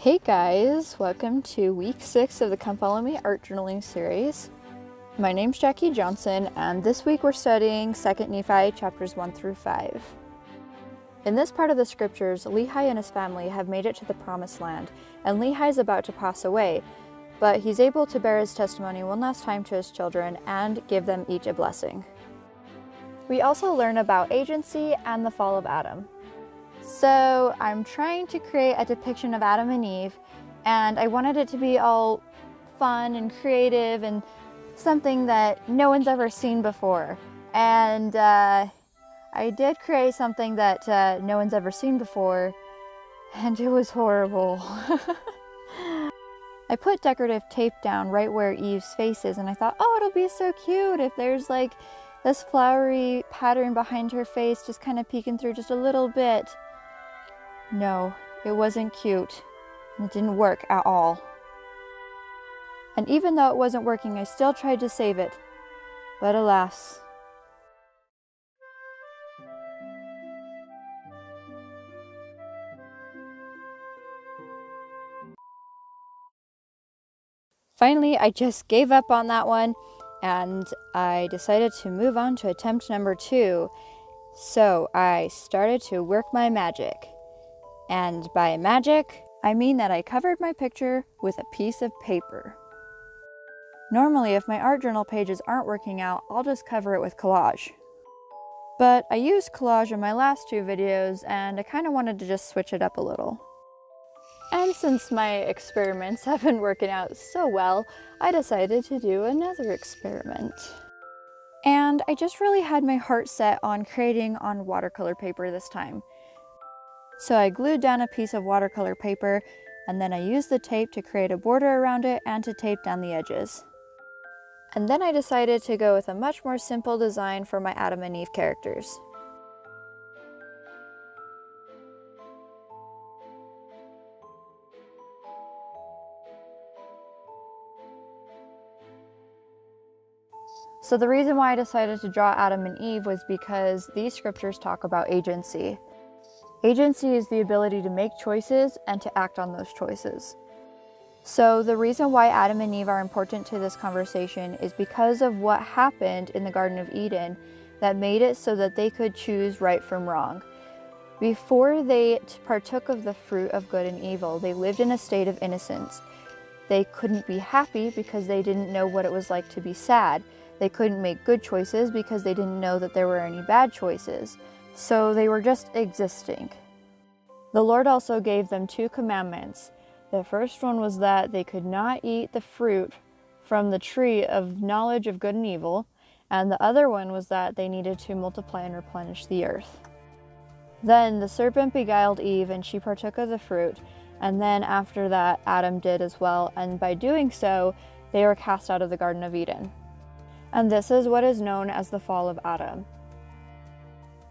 Hey guys, welcome to week six of the Come Follow Me art journaling series. My name's Jackie Johnson, and this week we're studying 2nd Nephi chapters 1 through 5. In this part of the scriptures, Lehi and his family have made it to the promised land, and Lehi is about to pass away, but he's able to bear his testimony one last time to his children and give them each a blessing. We also learn about agency and the fall of Adam. So I'm trying to create a depiction of Adam and Eve, and I wanted it to be all fun and creative and something that no one's ever seen before. And uh, I did create something that uh, no one's ever seen before, and it was horrible. I put decorative tape down right where Eve's face is, and I thought, oh, it'll be so cute if there's like this flowery pattern behind her face just kind of peeking through just a little bit. No, it wasn't cute. It didn't work at all. And even though it wasn't working, I still tried to save it. But alas. Finally, I just gave up on that one and I decided to move on to attempt number two. So I started to work my magic. And by magic, I mean that I covered my picture with a piece of paper. Normally, if my art journal pages aren't working out, I'll just cover it with collage. But I used collage in my last two videos and I kind of wanted to just switch it up a little. And since my experiments have been working out so well, I decided to do another experiment. And I just really had my heart set on creating on watercolor paper this time. So I glued down a piece of watercolor paper and then I used the tape to create a border around it and to tape down the edges. And then I decided to go with a much more simple design for my Adam and Eve characters. So the reason why I decided to draw Adam and Eve was because these scriptures talk about agency. Agency is the ability to make choices and to act on those choices. So, the reason why Adam and Eve are important to this conversation is because of what happened in the Garden of Eden that made it so that they could choose right from wrong. Before they partook of the fruit of good and evil, they lived in a state of innocence. They couldn't be happy because they didn't know what it was like to be sad. They couldn't make good choices because they didn't know that there were any bad choices so they were just existing. The Lord also gave them two commandments. The first one was that they could not eat the fruit from the tree of knowledge of good and evil, and the other one was that they needed to multiply and replenish the earth. Then the serpent beguiled Eve, and she partook of the fruit, and then after that, Adam did as well, and by doing so, they were cast out of the Garden of Eden. And this is what is known as the fall of Adam.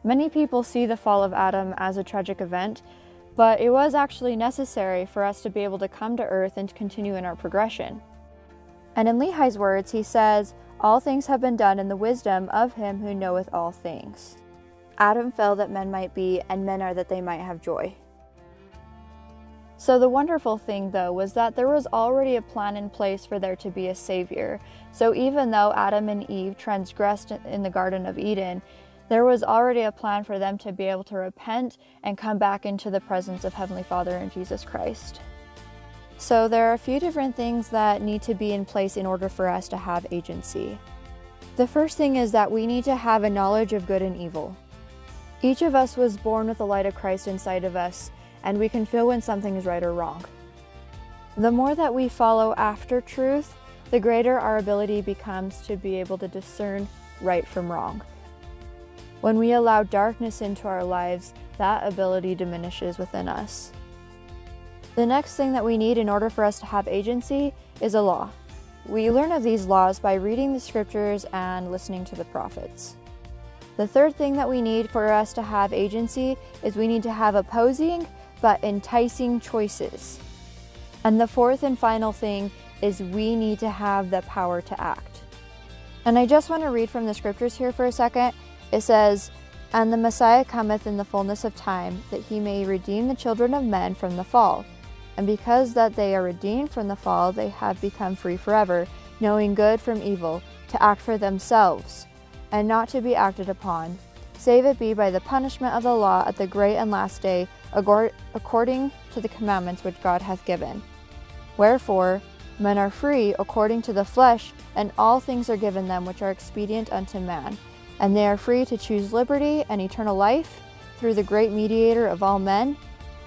Many people see the fall of Adam as a tragic event, but it was actually necessary for us to be able to come to earth and continue in our progression. And in Lehi's words, he says, All things have been done in the wisdom of him who knoweth all things. Adam fell that men might be, and men are that they might have joy. So, the wonderful thing though was that there was already a plan in place for there to be a Savior. So, even though Adam and Eve transgressed in the Garden of Eden, there was already a plan for them to be able to repent and come back into the presence of Heavenly Father and Jesus Christ. So there are a few different things that need to be in place in order for us to have agency. The first thing is that we need to have a knowledge of good and evil. Each of us was born with the light of Christ inside of us, and we can feel when something is right or wrong. The more that we follow after truth, the greater our ability becomes to be able to discern right from wrong. When we allow darkness into our lives, that ability diminishes within us. The next thing that we need in order for us to have agency is a law. We learn of these laws by reading the scriptures and listening to the prophets. The third thing that we need for us to have agency is we need to have opposing but enticing choices. And the fourth and final thing is we need to have the power to act. And I just want to read from the scriptures here for a second it says, And the Messiah cometh in the fullness of time, that he may redeem the children of men from the fall. And because that they are redeemed from the fall, they have become free forever, knowing good from evil, to act for themselves, and not to be acted upon, save it be by the punishment of the law at the great and last day, according to the commandments which God hath given. Wherefore, men are free according to the flesh, and all things are given them which are expedient unto man. And they are free to choose liberty and eternal life through the great mediator of all men,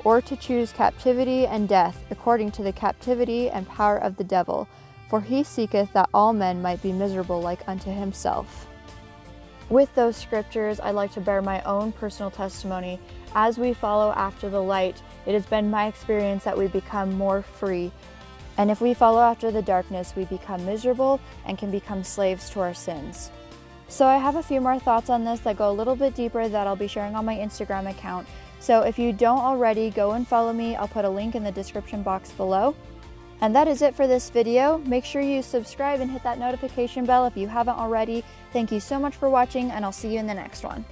or to choose captivity and death according to the captivity and power of the devil, for he seeketh that all men might be miserable like unto himself. With those scriptures, I'd like to bear my own personal testimony. As we follow after the light, it has been my experience that we become more free. And if we follow after the darkness, we become miserable and can become slaves to our sins. So I have a few more thoughts on this that go a little bit deeper that I'll be sharing on my Instagram account. So if you don't already, go and follow me. I'll put a link in the description box below. And that is it for this video. Make sure you subscribe and hit that notification bell if you haven't already. Thank you so much for watching and I'll see you in the next one.